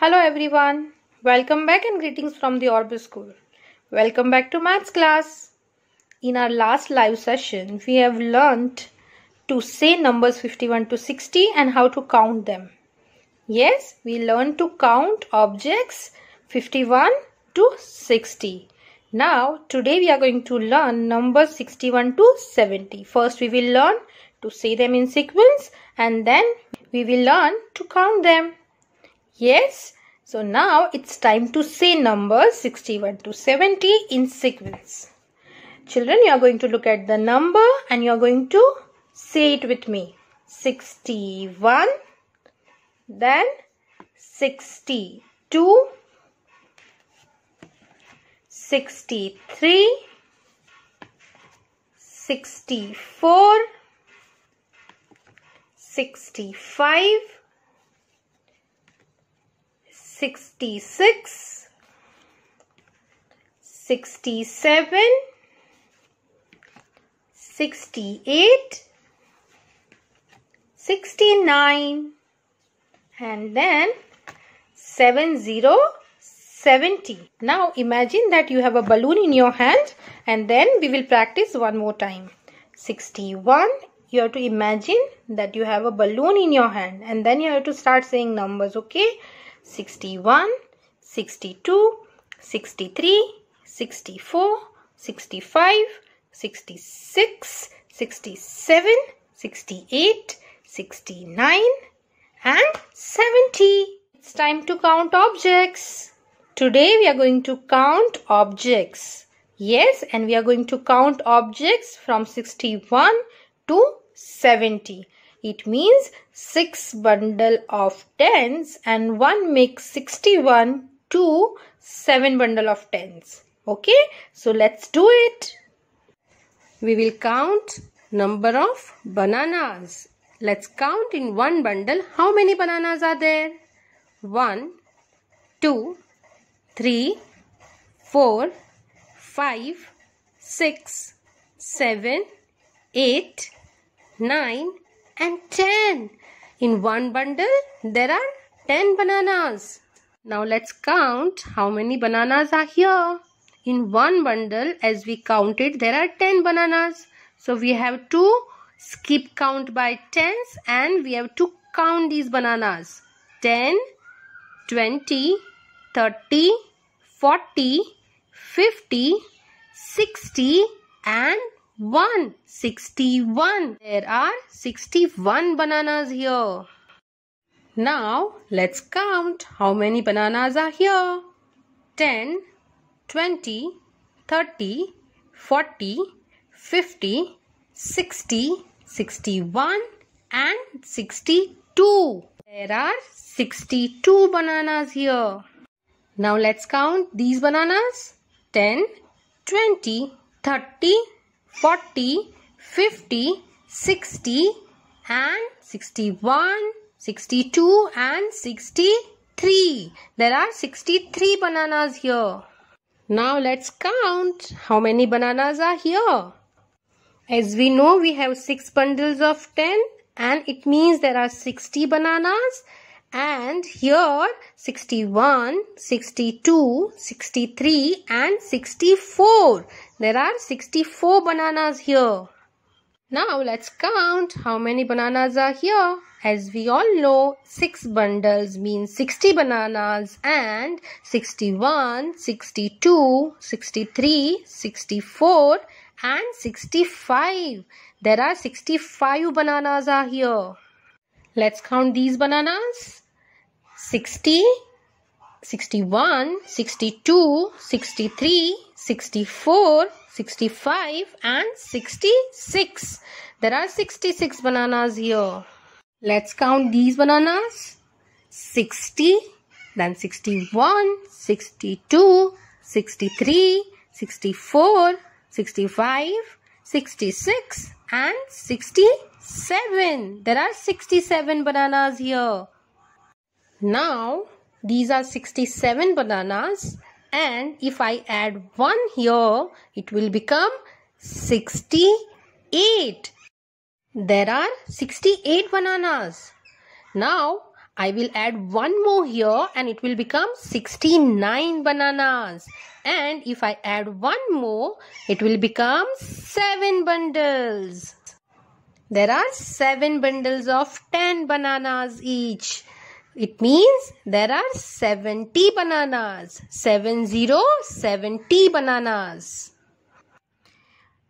Hello everyone. Welcome back and greetings from the Orbis School. Welcome back to maths class. In our last live session, we have learnt to say numbers 51 to 60 and how to count them. Yes, we learned to count objects 51 to 60. Now, today we are going to learn numbers 61 to 70. First, we will learn to say them in sequence and then we will learn to count them. Yes, so now it's time to say numbers 61 to 70 in sequence. Children, you are going to look at the number and you are going to say it with me. 61, then 62, 63, 64, 65, 66, 67, 68, 69 and then 70 70 now imagine that you have a balloon in your hand and then we will practice one more time. 61 you have to imagine that you have a balloon in your hand and then you have to start saying numbers okay 61 62 63 64 65 66 67 68 69 and 70 it's time to count objects. Today we are going to count objects. Yes and we are going to count objects from 61 to 70 it means 6 bundle of tens and 1 makes 61 to 7 bundle of tens. Okay, so let's do it. We will count number of bananas. Let's count in one bundle how many bananas are there. 1, 2, 3, 4, 5, 6, 7, 8, 9, and 10. In one bundle, there are 10 bananas. Now let's count how many bananas are here. In one bundle, as we counted, there are 10 bananas. So we have to skip count by tens and we have to count these bananas. 10, 20, 30, 40, 50, 60 and 1. 61. There are 61 bananas here. Now, let's count how many bananas are here. 10, 20, 30, 40, 50, 60, 61 and 62. There are 62 bananas here. Now let's count these bananas. 10, 20, 30, 40, 50, 60 and 61, 62 and 63. There are 63 bananas here. Now let's count how many bananas are here. As we know we have 6 bundles of 10 and it means there are 60 bananas and here 61, 62, 63 and 64. There are 64 bananas here. Now let's count how many bananas are here. As we all know, 6 bundles means 60 bananas and 61, 62, 63, 64 and 65. There are 65 bananas are here. Let's count these bananas. 60, 61, 62, 63, 64, 65 and 66. There are 66 bananas here. Let's count these bananas. 60, then 61, 62, 63, 64, 65, 66 and 67. There are 67 bananas here. Now, these are 67 bananas and if I add 1 here, it will become 68. There are 68 bananas. Now, I will add one more here and it will become 69 bananas. And if I add one more, it will become 7 bundles. There are 7 bundles of 10 bananas each. It means there are 70 bananas. 70, 70 bananas.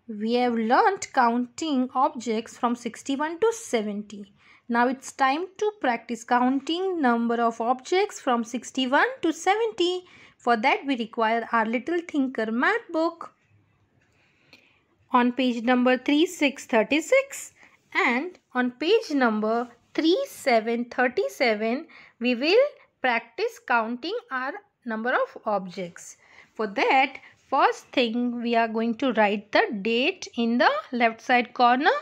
We have learnt counting objects from 61 to 70. Now it's time to practice counting number of objects from 61 to 70. For that we require our little thinker math book. On page number 3636 and on page number 3737 we will practice counting our number of objects. For that first thing we are going to write the date in the left side corner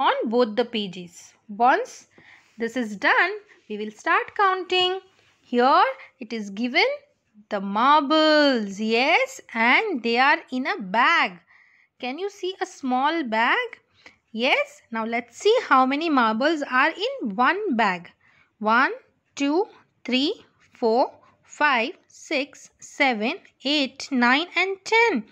on both the pages. Once this is done, we will start counting. Here it is given the marbles. Yes, and they are in a bag. Can you see a small bag? Yes. Now let's see how many marbles are in one bag. 1, 2, 3, 4, 5, 6, 7, 8, 9 and 10.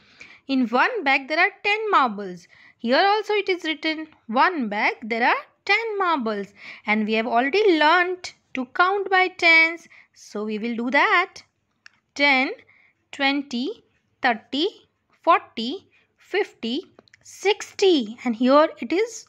In one bag there are 10 marbles. Here also it is written one bag there are 10 marbles and we have already learnt to count by tens. So we will do that. 10, 20, 30, 40, 50, 60 and here it is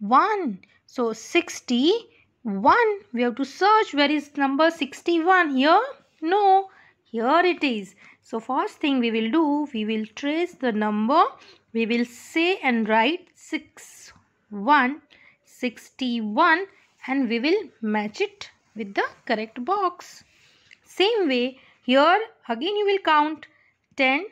1. So 61 We have to search where is number 61 here? No. Here it is. So first thing we will do, we will trace the number. We will say and write 6, 1, 61 and we will match it with the correct box. Same way here again you will count 10,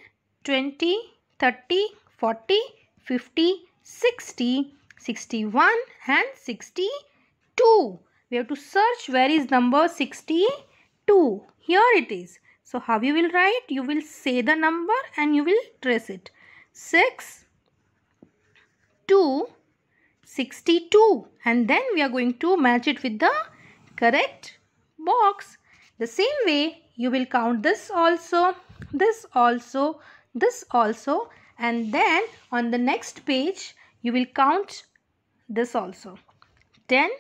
20, 30, 40, 50, 60, 61 and 62. We have to search where is number 62. Here it is. So how you will write? You will say the number and you will trace it. 6, 2, 62 and then we are going to match it with the correct box. The same way you will count this also, this also, this also and then on the next page you will count this also. 10,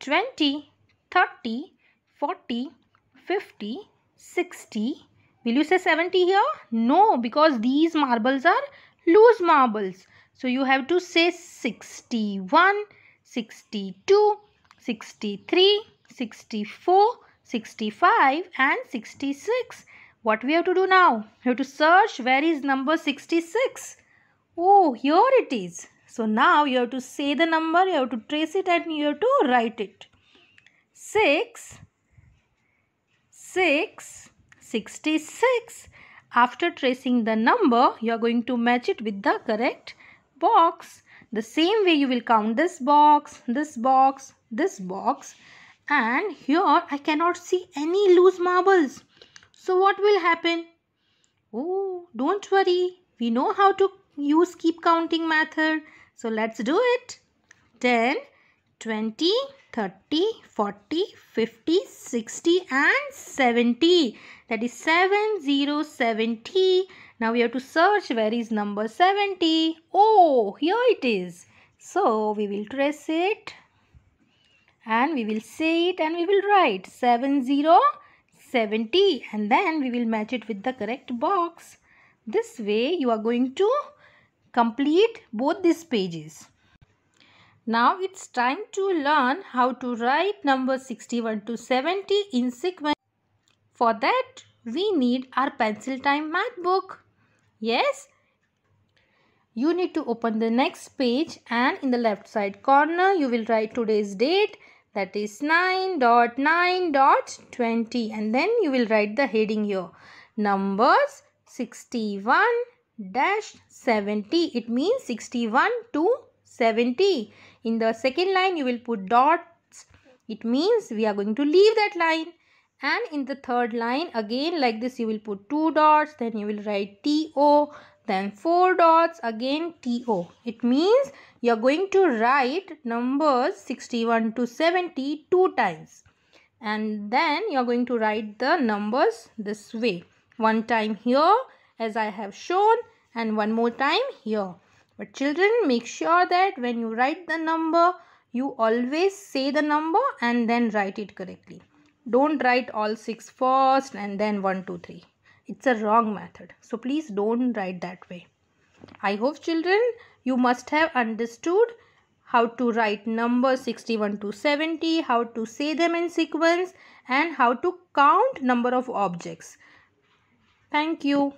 20, 30, 40, 50, 60. Will you say 70 here? No, because these marbles are loose marbles. So you have to say 61, 62, 63, 64, 65 and 66. What we have to do now? We have to search where is number 66. Oh, here it is. So now you have to say the number, you have to trace it and you have to write it. 6, 6, 66. After tracing the number, you are going to match it with the correct box. The same way you will count this box, this box, this box. And here I cannot see any loose marbles. So what will happen? Oh, don't worry. We know how to use keep counting method. So let's do it. 10, 20, 30, 40, 50, 60 and 70. That is 70, 70. Now we have to search where is number 70. Oh, here it is. So we will trace it and we will say it and we will write 70, 70 and then we will match it with the correct box. This way you are going to complete both these pages. Now it's time to learn how to write number 61 to 70 in sequence. For that we need our pencil time math book. Yes, you need to open the next page and in the left side corner you will write today's date that is 9.9.20 and then you will write the heading here. Numbers 61 dash 70 it means 61 to 70 in the second line you will put dots. It means we are going to leave that line and in the third line again like this you will put two dots then you will write to then four dots again to it means you are going to write numbers 61 to 70 two times and then you're going to write the numbers this way. One time here as I have shown and one more time here. But children make sure that when you write the number you always say the number and then write it correctly. Don't write all six first and then one, two, three. It's a wrong method. So please don't write that way. I hope children you must have understood how to write numbers 61 to 70, how to say them in sequence and how to count number of objects. Thank you.